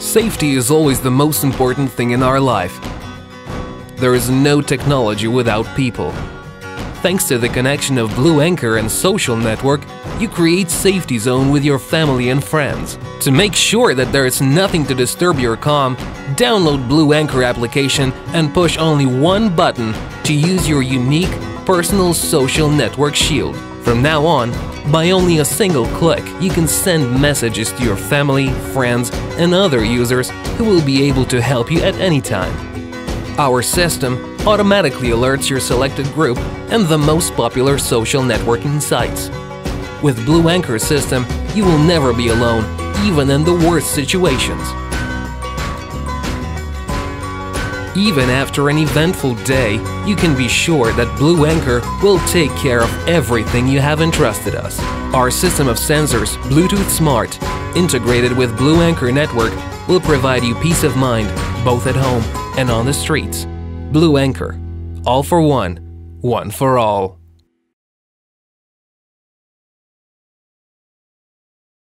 Safety is always the most important thing in our life. There is no technology without people. Thanks to the connection of Blueanker and social network, you create safety zone with your family and friends. To make sure that there is nothing to disturb your calm, download Blueanker application and push only one button to use your unique personal social network shield. From now on, by only a single click, you can send messages to your family, friends, and other users who will be able to help you at any time. Our system automatically alerts your selected group and the most popular social networking sites. With Blueanker system, you will never be alone, even in the worst situations. Even after an eventful day, you can be sure that Blueanker will take care of everything you have entrusted us. Our system of sensors, Bluetooth Smart, integrated with Blueanker network, will provide you peace of mind, both at home and on the streets. Blueanker. All for one, one for all.